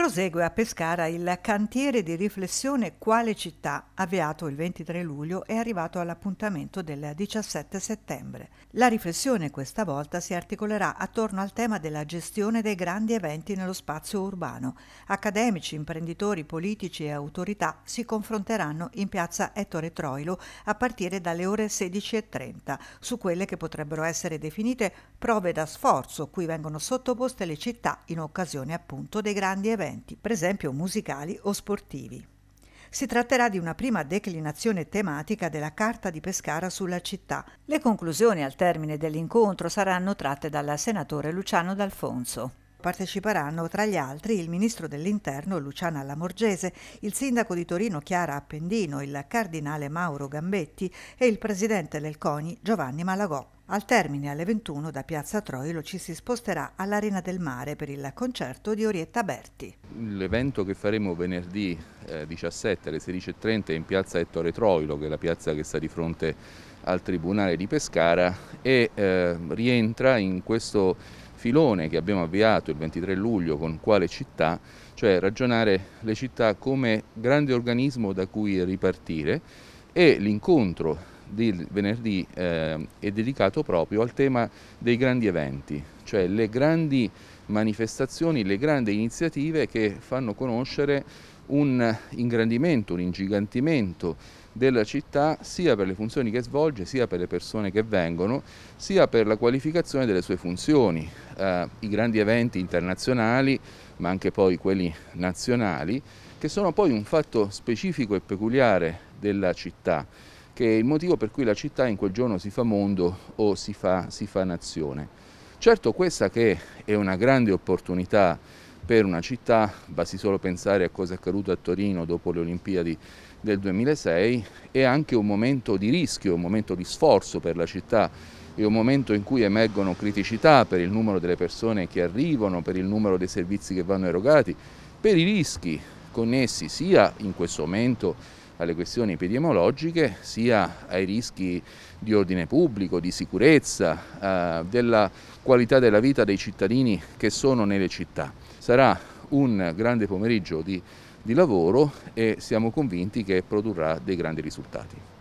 Prosegue a Pescara il cantiere di riflessione Quale città, avviato il 23 luglio e arrivato all'appuntamento del 17 settembre. La riflessione questa volta si articolerà attorno al tema della gestione dei grandi eventi nello spazio urbano. Accademici, imprenditori, politici e autorità si confronteranno in piazza Ettore Troilo a partire dalle ore 16.30 su quelle che potrebbero essere definite prove da sforzo cui vengono sottoposte le città in occasione appunto dei grandi eventi eventi, per esempio musicali o sportivi. Si tratterà di una prima declinazione tematica della Carta di Pescara sulla città. Le conclusioni al termine dell'incontro saranno tratte dal senatore Luciano D'Alfonso. Parteciperanno tra gli altri il ministro dell'Interno Luciana Lamorgese, il sindaco di Torino Chiara Appendino, il cardinale Mauro Gambetti e il presidente del CONI Giovanni Malagò. Al termine alle 21 da Piazza Troilo ci si sposterà all'Arena del Mare per il concerto di Orietta Berti. L'evento che faremo venerdì eh, 17 alle 16.30 è in Piazza Ettore Troilo, che è la piazza che sta di fronte al Tribunale di Pescara e eh, rientra in questo filone che abbiamo avviato il 23 luglio con quale città, cioè ragionare le città come grande organismo da cui ripartire e l'incontro del venerdì eh, è dedicato proprio al tema dei grandi eventi, cioè le grandi manifestazioni, le grandi iniziative che fanno conoscere un ingrandimento, un ingigantimento della città sia per le funzioni che svolge, sia per le persone che vengono, sia per la qualificazione delle sue funzioni. Eh, I grandi eventi internazionali, ma anche poi quelli nazionali, che sono poi un fatto specifico e peculiare della città che è il motivo per cui la città in quel giorno si fa mondo o si fa, si fa nazione. Certo questa che è una grande opportunità per una città, basti solo pensare a cosa è accaduto a Torino dopo le Olimpiadi del 2006, è anche un momento di rischio, un momento di sforzo per la città, è un momento in cui emergono criticità per il numero delle persone che arrivano, per il numero dei servizi che vanno erogati, per i rischi connessi sia in questo momento alle questioni epidemiologiche sia ai rischi di ordine pubblico, di sicurezza, eh, della qualità della vita dei cittadini che sono nelle città. Sarà un grande pomeriggio di, di lavoro e siamo convinti che produrrà dei grandi risultati.